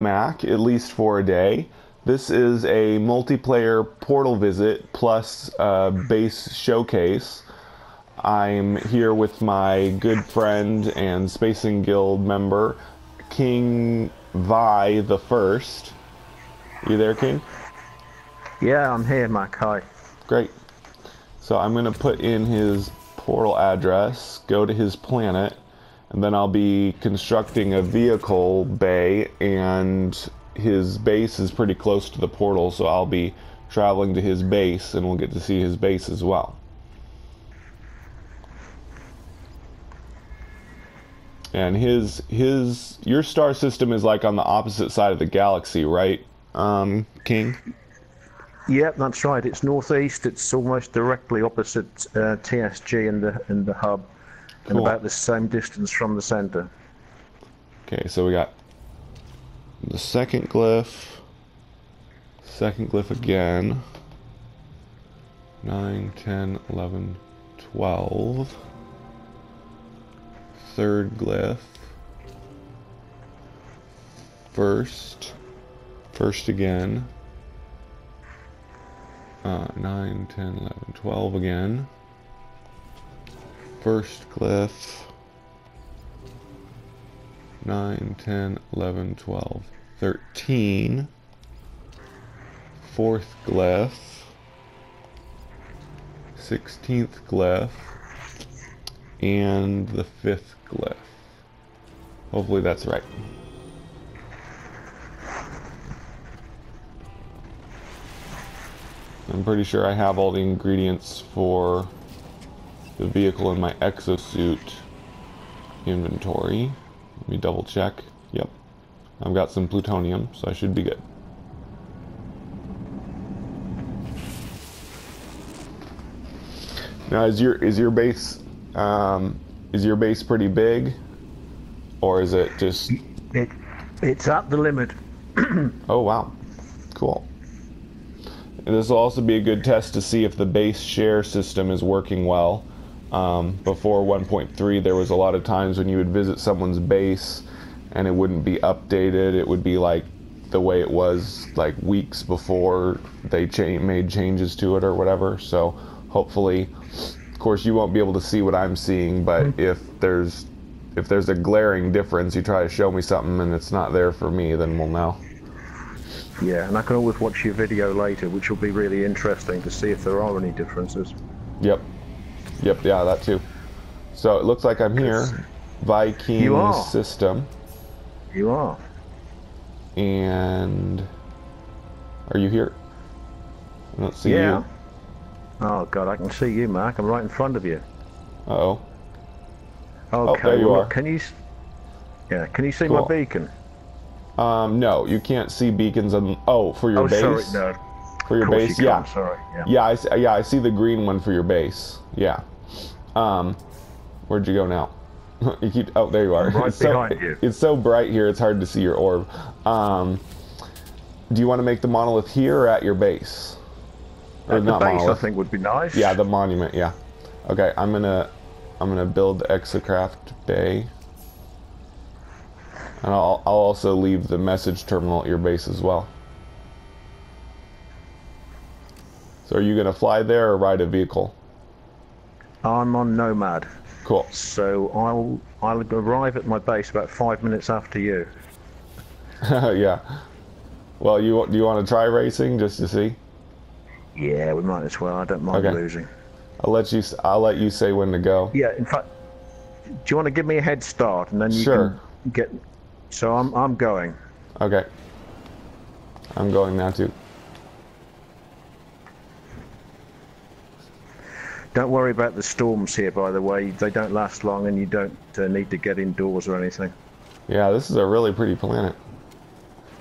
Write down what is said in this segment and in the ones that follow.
Mac, at least for a day. This is a multiplayer portal visit plus uh, base showcase. I'm here with my good friend and Spacing Guild member, King Vi the First. You there, King? Yeah, I'm here, Mac. Hi. Great. So I'm going to put in his portal address, go to his planet, and then I'll be constructing a vehicle bay and his base is pretty close to the portal so I'll be traveling to his base and we'll get to see his base as well. And his his your star system is like on the opposite side of the galaxy, right, um, King? Yep, that's right. It's northeast. It's almost directly opposite uh, TSG and the and the hub and about the same distance from the center. Okay, so we got the second glyph, second glyph again, 9, 10, 11, 12, third glyph, first, first again, uh, 9, 10, 11, 12 again, first glyph, 9, 10, 11, 12, 13. Fourth glyph. 16th glyph. And the fifth glyph. Hopefully that's right. I'm pretty sure I have all the ingredients for the vehicle in my exosuit inventory. Let me double check. Yep. I've got some plutonium, so I should be good. Now, is your is your base um, is your base pretty big, or is it just? It it's at the limit. Oh wow, cool. And this will also be a good test to see if the base share system is working well. Um, before 1.3, there was a lot of times when you would visit someone's base and it wouldn't be updated. It would be like the way it was like weeks before they cha- made changes to it or whatever. So hopefully, of course, you won't be able to see what I'm seeing, but if there's if there's a glaring difference, you try to show me something and it's not there for me, then we'll know. Yeah, and I can always watch your video later, which will be really interesting to see if there are any differences. Yep. Yep, yeah, that too. So it looks like I'm here. Viking You are. system. You are. And are you here? I don't see Yeah. you. Oh God, I can see you, Mark. I'm right in front of you. Uh oh. Okay. there you well, are. Can you? Yeah. Can you see Cool. my beacon? Um, no, you can't see beacons on. Oh, for your oh, base. sorry. No. For your base, you yeah. Sorry. Yeah. Yeah, I see, yeah, I see the green one for your base. Yeah. Um, where'd you go now? you keep. Oh, there you are. right it's so, you. It's so bright here. It's hard to see your orb. Um, do you want to make the monolith here or at your base? Or At the not base, monolith. I think, would be nice. Yeah, the monument. Yeah. Okay, I'm gonna, I'm gonna build the exocraft bay. And I'll, I'll also leave the message terminal at your base as well. So are you gonna fly there or ride a vehicle? I'm on Nomad, Cool. so I'll I'll arrive at my base about five minutes after you. yeah. Well, you do you want to try racing just to see? Yeah, we might as well. I don't mind Okay. losing. I'll let you. I'll let you say when to go. Yeah. In fact, do you want to give me a head start and then you Sure. can get? So I'm I'm going. Okay. I'm going now too. Don't worry about the storms here, by the way. They don't last long, and you don't uh, need to get indoors or anything. Yeah, this is a really pretty planet.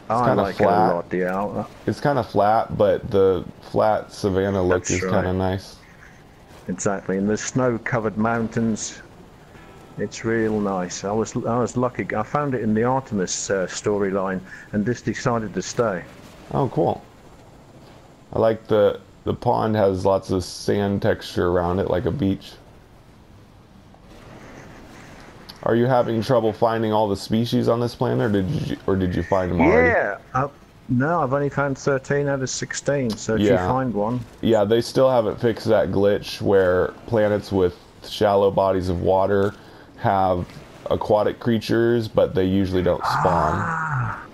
I kinda like flat. it a lot. Yeah. It's kind of flat, but the flat savanna look That's is right. kind of nice. Exactly, and the snow-covered mountains. It's real nice. I was I was lucky. I found it in the Artemis uh, storyline, and just decided to stay. Oh, cool. I like the the pond has lots of sand texture around it, like a beach. Are you having trouble finding all the species on this planet, or did you, or did you find them already? Yeah. Uh, no, I've only found 13 out of 16. So if you find one, Yeah, they still haven't fixed that glitch where planets with shallow bodies of water have aquatic creatures, but they usually don't spawn. Ah.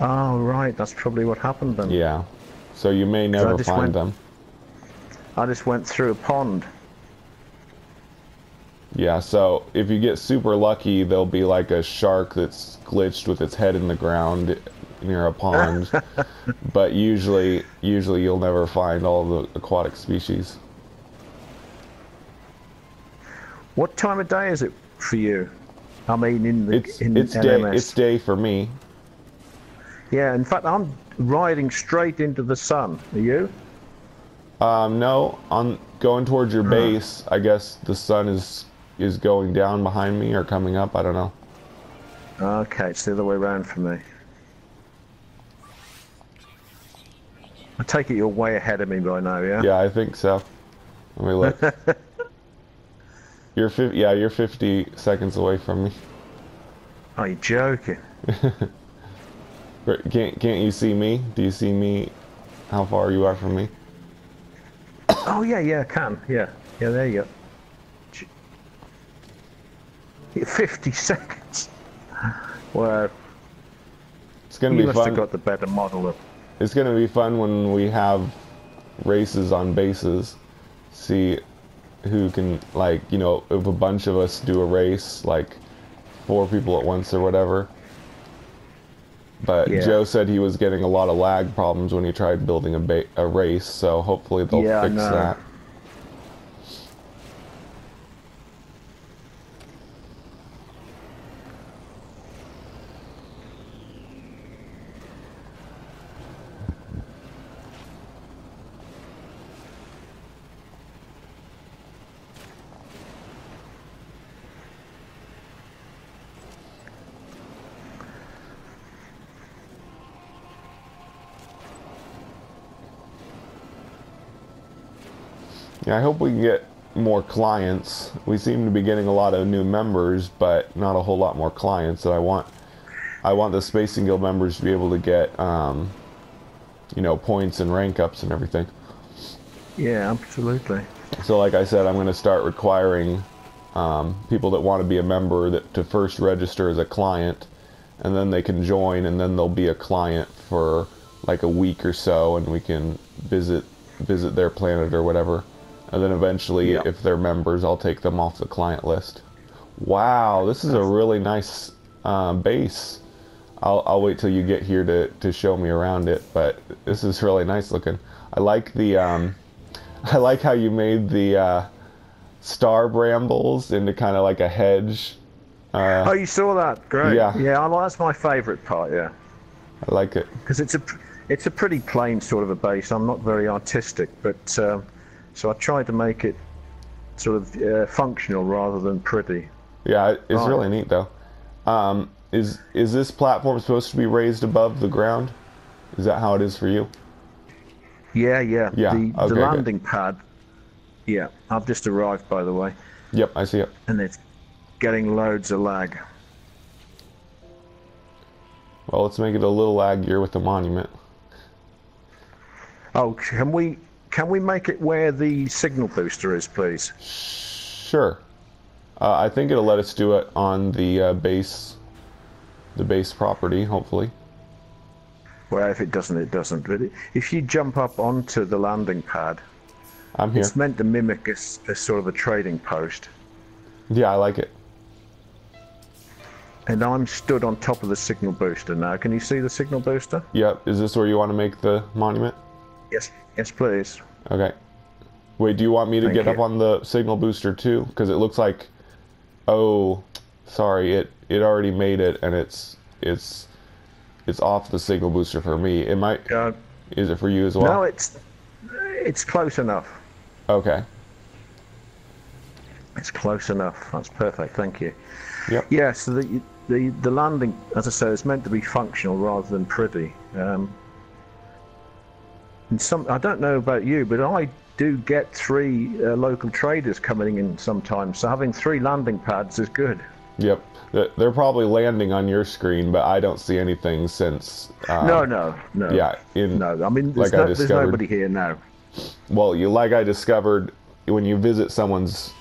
oh right, that's probably what happened then. Yeah. So you may never find went- them. I just went through a pond. Yeah, so if you get super lucky, there'll be like a shark that's glitched with its head in the ground near a pond. but usually usually you'll never find all the aquatic species. What time of day is it for you? I mean, in the It's in it's day it's day for me. Yeah, in fact, I'm riding straight into the sun. Are you? Um, no, on going towards your base, I guess the sun is is going down behind me or coming up. I don't know. Okay, it's the other way around for me. I take it you're way ahead of me by now, yeah? Yeah, I think so. Let me look. you're 50, yeah, you're 50 seconds away from me. Are you joking? Can't can't you see me? Do you see me? How far you are from me? Oh, yeah, yeah, I can. Yeah, yeah, there you go. 50 seconds. Well, It's gonna you be must fun. have got the better model of. It's gonna be fun when we have races on bases. See who can like you know if a bunch of us do a race like four people at once or whatever. But Yeah. Joe said he was getting a lot of lag problems when he tried building a ba- a race, so hopefully they'll Yeah, fix know. that. Yeah, I hope we can get more clients. We seem to be getting a lot of new members, but not a whole lot more clients. And I want, I want the Spacing Guild members to be able to get, um, you know, points and rank ups and everything. Yeah, absolutely. So, like I said, I'm going to start requiring um, people that want to be a member that to first register as a client, and then they can join, and then they'll be a client for like a week or so, and we can visit visit their planet or whatever, and then eventually, Yeah. if they're members, I'll take them off the client list. Wow, this is a really nice um, base. I'll, I'll wait till you get here to, to show me around it, but this is really nice looking. I like the um, I like how you made the uh, star brambles into kind of like a hedge. Uh, Oh, you saw that? Great. Yeah. Yeah, I- that's my favourite part. Yeah, I like it. because it's a it's a pretty plain sort of a base. I'm not very artistic, but um, so I tried to make it sort of uh, functional rather than pretty. Yeah, it's really neat though. Um, is is this platform supposed to be raised above the ground? Is that how it is for you? Yeah, yeah. Yeah, The, okay, the good. landing pad. Yeah, I've just arrived, by the way, Yep, I see it. and it's getting loads of lag. Well, let's make it a little laggier with the monument. Oh, can we can we make it where the signal booster is, please? Sure. Uh, I think it'll let us do it on the uh, base, the base property. Hopefully. Well, if it doesn't, it doesn't. But if you jump up onto the landing pad, I'm here. it's meant to mimic a sort of a trading post. Yeah, I like it. And I'm stood on top of the signal booster now. Can you see the signal booster? Yep. Is this where you want to make the monument? Yes. Yes, please. Okay. Wait, do you want me to Thank get up on the signal booster too? Because it looks like, oh, sorry, it it already made it, and it's it's it's off the signal booster for me. It might Uh, is it for you as well? no, it's it's close enough. Okay. It's close enough. That's perfect. Thank you. Yep. Yeah. So the the the landing, as I say, is meant to be functional rather than pretty. Um, some I don't know about you, but I do get three uh, local traders coming in sometimes. So having three landing pads is good. Yep. They're probably landing on your screen, but I don't see anything since. Um, no, no, no. Yeah. In No, I mean, there's, like I no, there's nobody here now. Well, you like I discovered when you visit someone's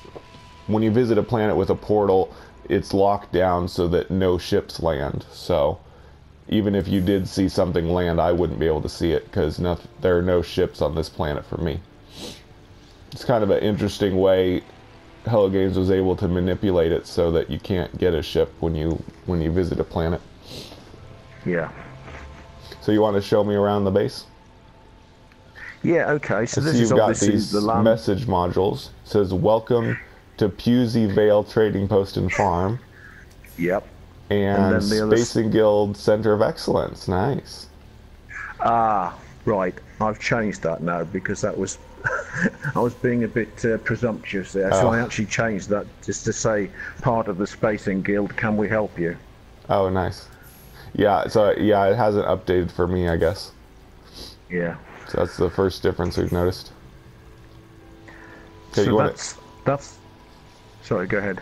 when you visit a planet with a portal, it's locked down so that no ships land. So even if you did see something land, I wouldn't be able to see it because no, there are no ships on this planet for me. It's kind of an interesting way Hello Games was able to manipulate it so that you can't get a ship when you when you visit a planet. Yeah. So you want to show me around the base? Yeah, okay. So So this you've is got obviously these the land. message modules. It says welcome to Pusey Vale Trading Post and Farm Yep. And, then the other Spacing Guild Center of Excellence. Nice. Ah, right. I've changed that now because that was I was being a bit uh, presumptuous there. So Oh. I actually changed that just to say part of the Spacing Guild. Can we help you? Oh, nice. Yeah, so yeah, it hasn't updated for me, I guess. Yeah. So that's the first difference we've noticed. So that's that's. Sorry, go ahead.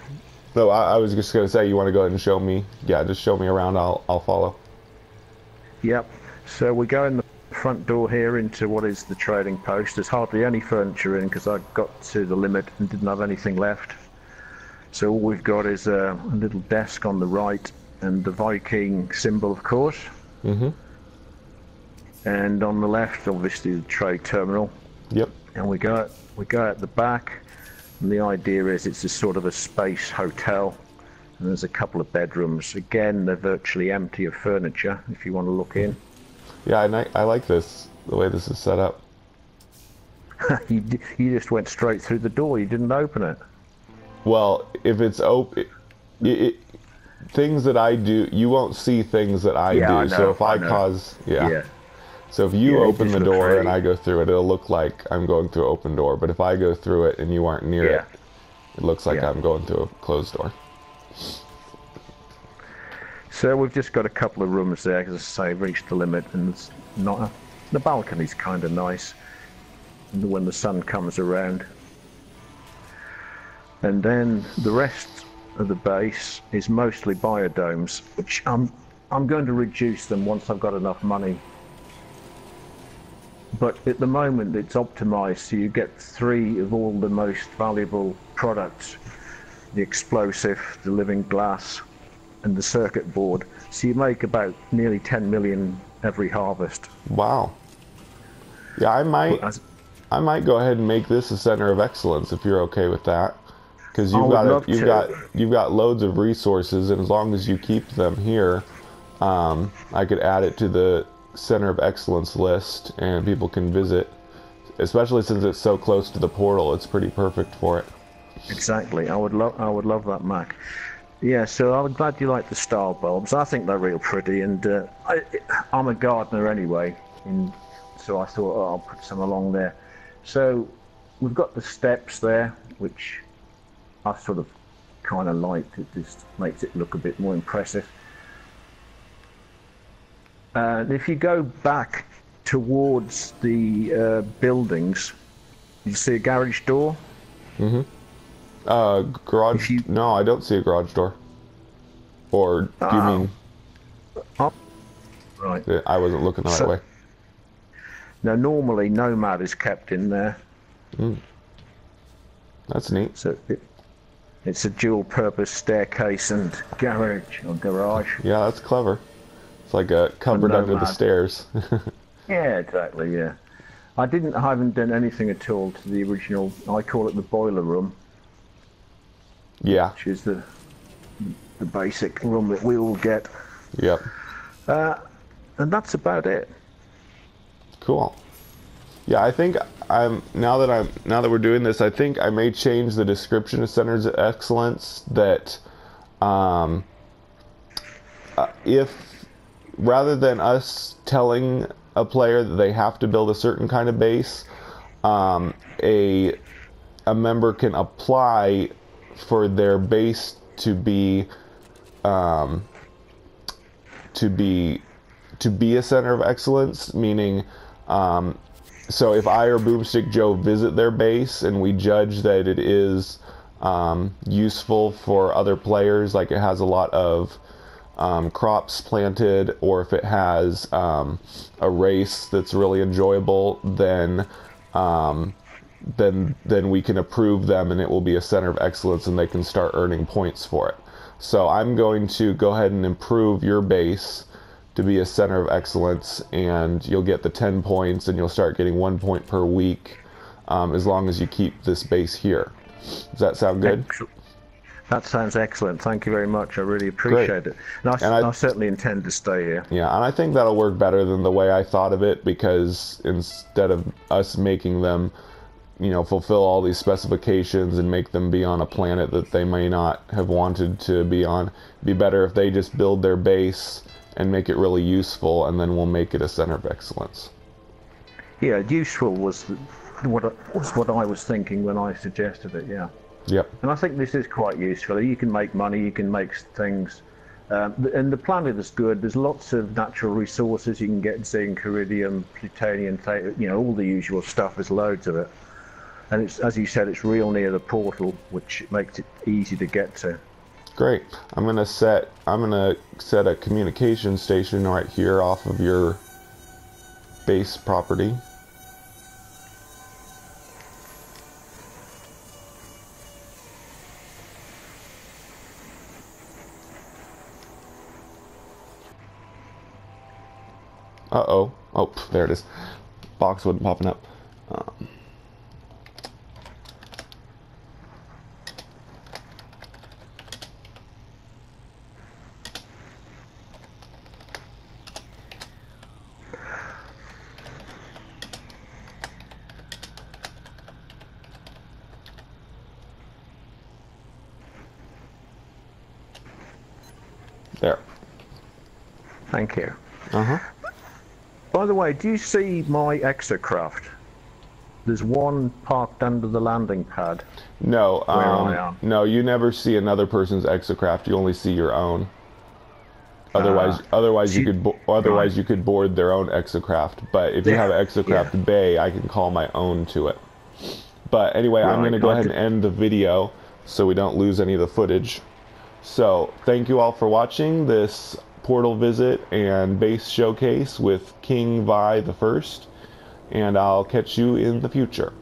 No, I, I was just gonna say you want to go ahead and show me. Yeah, just show me around. I'll I'll follow. Yep. So we go in the front door here into what is the trading post. There's hardly any furniture in because I got to the limit and didn't have anything left. So all we've got is a, a little desk on the right and the Viking symbol, of course. Mm-hmm. And on the left, obviously, the trade terminal. Yep. And we go we go out the back, and the idea is it's a sort of a space hotel. And there's a couple of bedrooms. Again, they're virtually empty of furniture. If you want to look in. Yeah, I, I like this the way this is set up. you, you just went straight through the door. You didn't open it. Well, if it's open, it, it, things that I do, you won't see things that I Yeah, do. I so if I, I cause, yeah. Yeah. So if you Yeah, open the door and I go through it, it'll look like I'm going through an open door. But if I go through it and you aren't near Yeah. it, it looks like Yeah. I'm going through a closed door. So we've just got a couple of rooms there, as I say, reached the limit, and it's not a, the balcony's kind of nice when the sun comes around. And then the rest of the base is mostly biodomes, which I'm I'm going to reduce them once I've got enough money. But at the moment, it's optimized so you get three of all the most valuable products: the explosive, the living glass, and the circuit board. So you make about nearly 10 million every harvest. Wow. Yeah, I might, As- I might go ahead and make this a center of excellence if you're okay with that. Because you've got a, you've to. got you've got loads of resources, and as long as you keep them here, um, I could add it to the center of excellence list, and people can visit. Especially since it's so close to the portal, it's pretty perfect for it. Exactly. I would love I would love that Mac. Yeah, so I'm glad you like the star bulbs. I think they're real pretty, and uh, I, I'm a gardener anyway, and so I thought oh, I'll put some along there. So we've got the steps there, which I sort of kind of liked. It just makes it look a bit more impressive. And if you go back towards the uh, buildings, you see a garage door. Uh, garage? You- No, I don't see a garage door. Or do you Ah. mean Up. Right. I wasn't looking the right way? Now, normally Nomad is kept in there, That's neat. so it, it's a dual-purpose staircase and garage or garage. Yeah, that's clever. It's like a cupboard under the stairs. Yeah, exactly. Yeah, I didn't. I haven't done anything at all to the original. I call it the boiler room, yeah. which is the the basic room that we all get, Yep. and that's about it. Cool. Yeah, I think I'm now that I'm now that we're doing this, I think I may change the description of centers of excellence that um, uh, if rather than us telling a player that they have to build a certain kind of base, um, a a member can apply for their base to be um, to be to be a center of excellence, meaning um, so if I or Boomstick Joe visit their base and we judge that it is um, useful for other players, like it has a lot of um, crops planted, or if it has um, a race that's really enjoyable, then um, then then we can approve them, and it will be a center of excellence, and they can start earning points for it. So I'm going to go ahead and improve your base to be a center of excellence, and you'll get the 10 points, and you'll start getting one point per week um, as long as you keep this base here. Does that sound good? That sounds excellent. Thank you very much. I really appreciate Great. it. And, I, and I, I, certainly intend to stay here. Yeah, and I think that'll work better than the way I thought of it because instead of us making them, you know, fulfill all these specifications and make them be on a planet that they may not have wanted to be on, it'd be better if they just build their base and make it really useful, and then we'll make it a center of excellence. Yeah, useful was what was what I was thinking when I suggested it. Yeah. Yep. And I think this is quite useful. You can make money. You can make things. Um, and the planet is good. There's lots of natural resources you can get zinc, iridium, plutonium, you know, all the usual stuff. There's loads of it. And it's, as you said, it's real near the portal, which makes it easy to get to. Great. I'm gonna set I'm gonna set a communication station right here off of your base property. Uh-oh. Oh, there it is. Box wasn't popping up. Um, There. Thank you. Uh-huh. By the way, do you see my exocraft? There's one parked under the landing pad. No, um, no, you never see another person's exocraft. You only see your own. Otherwise, uh, otherwise you could otherwise right. you could board their own exocraft. But if you have an exocraft yeah. bay, I can call my own to it. But anyway, right. I'm going to go ahead and end the video so we don't lose any of the footage. So thank you all for watching this portal visit and base showcase with King Vi the First, and I'll catch you in the future.